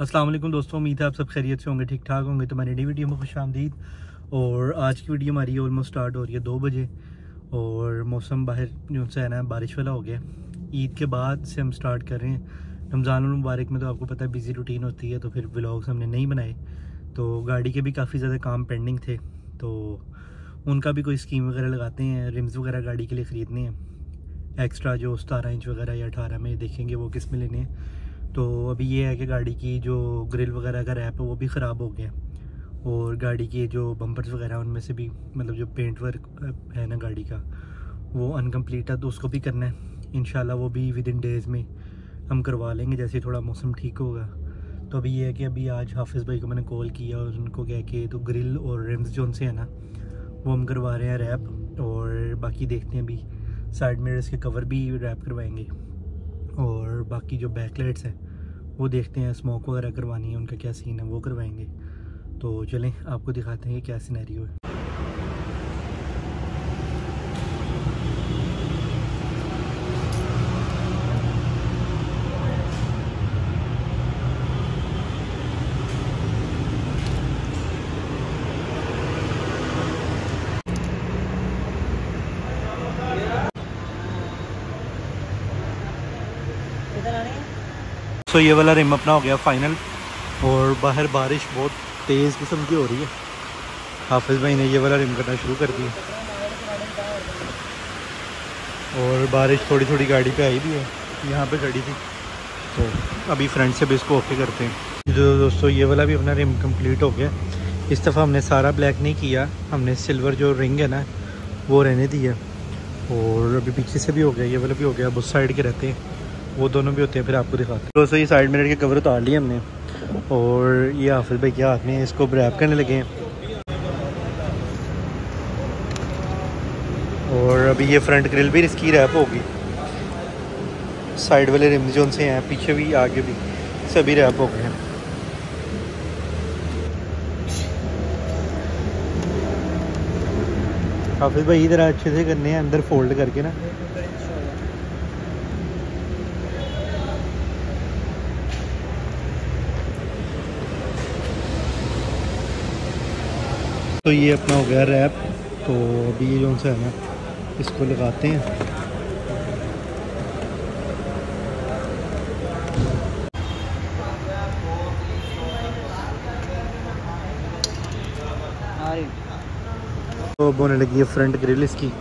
असलम दोस्तों, उम्मीद है आप सब खैरियत से होंगे ठीक ठाक होंगे। तो मैंने नई वीडियो में खुश आमदीद और आज की वीडियो हमारी ऑलमोस्ट स्टार्ट हो रही है दो बजे और मौसम बाहर जो से है ना, बारिश वाला हो गया। ईद के बाद से हम स्टार्ट कर रहे हैं। रमज़ान मुबारक में तो आपको पता है बिज़ी रूटीन होती है तो फिर ब्लॉग्स हमने नहीं बनाए। तो गाड़ी के भी काफ़ी ज़्यादा काम पेंडिंग थे तो उनका भी कोई स्कीम वगैरह लगाते हैं रिम्स वगैरह गाड़ी के लिए ख़रीदने हैं। एक्स्ट्रा जो सतारह इंच वगैरह या अठारह में देखेंगे वो किसमें लेने हैं। तो अभी ये है कि गाड़ी की जो ग्रिल वगैरह का रैप है, वो भी ख़राब हो गया और गाड़ी के जो बम्पर्स वगैरह उनमें से भी मतलब जो पेंट वर्क है ना गाड़ी का, वो अनकम्प्लीट है तो उसको भी करना है। इन वो भी विद इन डेज़ में हम करवा लेंगे, जैसे थोड़ा मौसम ठीक होगा। तो अभी ये है कि अभी आज हाफिज़ भाई को मैंने कॉल किया और उनको कह के तो ग्रिल और रिम्स जो उनसे है ना, वो हम करवा रहे हैं रैप और बाकी देखते हैं अभी। साइड मिरर्स के कवर भी रैप करवाएँगे। और बाकी जो बैकलाइट्स हैं, वो देखते हैं स्मोक वगैरह करवानी है, उनका क्या सीन है, वो करवाएँगे। तो चलें, आपको दिखाते हैं कि क्या सीनारी है। सो ये वाला रिम अपना हो गया फाइनल और बाहर बारिश बहुत तेज़ किस्म की हो रही है। हाफिज़ भाई ने ये वाला रिम करना शुरू कर दिया। और बारिश थोड़ी थोड़ी गाड़ी पे आई भी है, यहाँ पे खड़ी थी। तो अभी फ्रंट से भी इसको ओके करते हैं। जो दोस्तों, ये वाला भी अपना रिम कंप्लीट हो गया। इस दफ़ा हमने सारा ब्लैक नहीं किया, हमने सिल्वर जो रिंग है ना, वो रहने दिया और अभी पीछे से भी हो गया, ये वाला भी हो गया अब उस साइड के रहते हैं। वो दोनों भी होते हैं, फिर आपको दिखाते हैं। दोस्तों, ये साइड मिनट के कवर उतार लिए हमने। और ये हाफिज़ भाई के हाथ में इसको रैप करने लगे हैं। और अभी ये फ्रंट ग्रिल भी इसकी रैप होगी। साइड वाले रिम जो से हैं, पीछे भी, आगे भी, सभी रैप हो गए हैं। हाफिज़ भाई इधर अच्छे से करने हैं, अंदर फोल्ड करके ना। तो ये अपना हो गया रैप। तो अभी ये जो सा है ना, इसको लगाते हैं। तो बोने लगी है फ्रंट ग्रिल इसकी।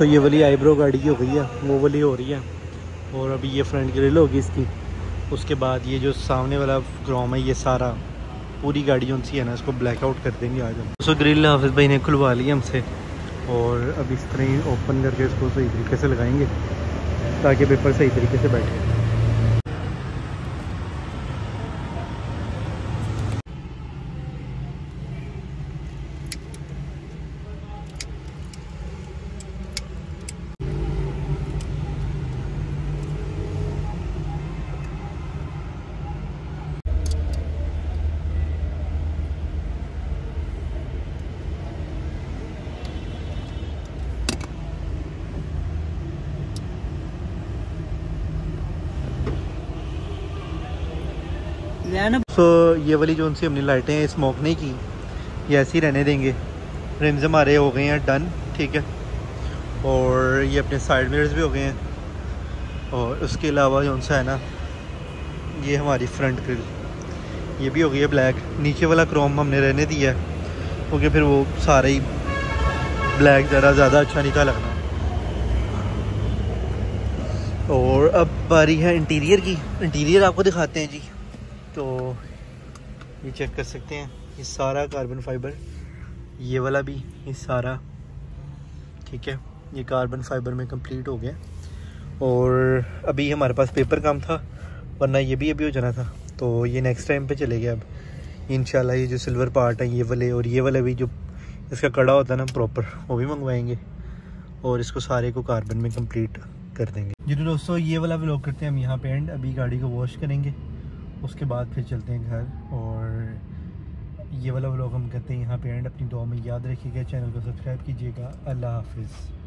तो ये वाली आईब्रो गाड़ी की हो गई है, वो वाली हो रही है। और अभी ये फ्रंट ग्रिल होगी इसकी। उसके बाद ये जो सामने वाला ग्राम है, ये सारा, पूरी गाड़ी उनसी है ना, इसको ब्लैक आउट कर देंगे आज हम। सो ग्रिल हाफिज़ भाई ने खुलवा लिया हमसे। और अब इस तरह ओपन करके इसको सही तरीके से लगाएँगे, ताकि पेपर सही तरीके से बैठे। सो so, ये वाली जो सी हमने लाइटें स्मोक नहीं की ये ऐसे ही रहने देंगे। रिम्स हमारे हो गए हैं डन ठीक है? और ये अपने साइड मिरर्स भी हो गए हैं। और उसके अलावा जो सा है ना ये हमारी फ्रंट ग्रिल ये भी हो गई है ब्लैक नीचे वाला क्रोम हमने रहने दिया है क्योंकि फिर वो सारे ही ब्लैक ज़रा ज़्यादा अच्छा था लगना। और अब बारी है इंटीरियर की। इंटीरियर आपको दिखाते हैं जी। तो ये चेक कर सकते हैं। ये सारा कार्बन फाइबर ये वाला भी, ये सारा, ठीक है? ये कार्बन फाइबर में कंप्लीट हो गया। और अभी हमारे पास पेपर काम था, वरना ये भी अभी हो जाना था। तो ये नेक्स्ट टाइम पे चले गया अब। इन ये जो सिल्वर पार्ट है, ये वाले और ये वाले भी जो इसका कड़ा होता है ना प्रॉपर वो भी मंगवाएँगे। और इसको सारे को कार्बन में कंप्लीट कर देंगे। जी तो दोस्तों, ये वाला व्लॉग करते हैं हम यहाँ पे एंड अभी गाड़ी को वॉश करेंगे। उसके बाद फिर चलते हैं घर और ये वाला व्लॉग हम करते हैं यहाँ पे एंड अपनी दुआ में याद रखिएगा चैनल को सब्सक्राइब कीजिएगा। अल्लाह हाफिज़।